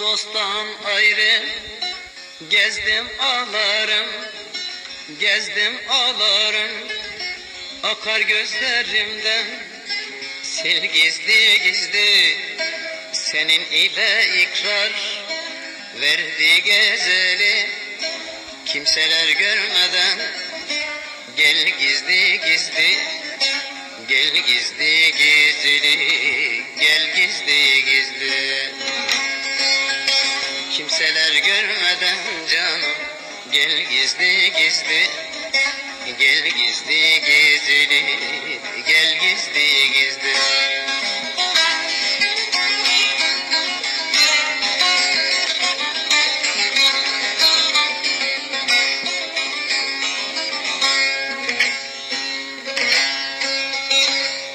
dosttan ayrı. Gezdim ağlarım Gezdim ağlarım. Akar gözlerimden Sil gizli gizli. Senin ile ikrar Verdi gezeli. Kimseler görmeden Gel gizli gizli. Gel gizli gizli Gel gizli gizli Kimseler görmeden canım. Gel gizli gizli Gel gizli gizli Gel gizli gizli.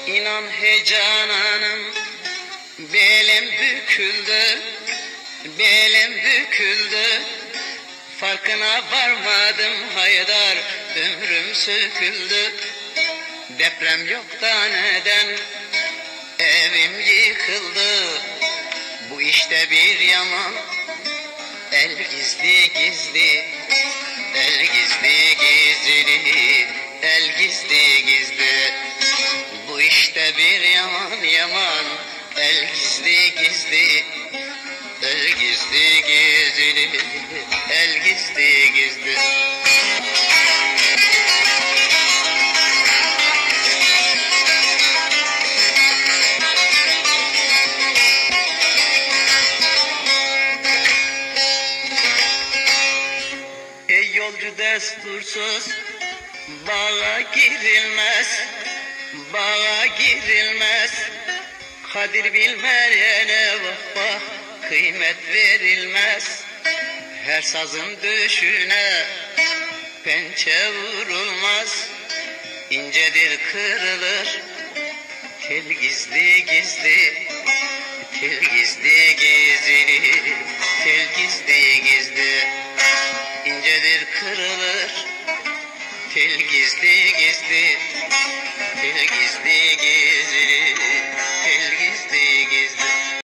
İnan heyecananım Belim büküldü Belim büküldü Farkına varmadım haydar Ömrüm söküldü. Deprem yok da neden Evim yıkıldı? Bu işte bir yaman El gizli gizli El gizli gizli El gizli gizli. Bu işte bir yaman yaman El gizli gizli El gizli gizli El gizli gizli. Ey yolcu destursuz Bağa girilmez Bağa girilmez. Kadir bilmeyene vah vah Kıymet verilmez. Her sazın düşüne Pençe vurulmaz. İncedir kırılır. Tel gizli gizli Tel gizli gizli Tel gizli gizli. İncedir kırılır. Tel gizli gizli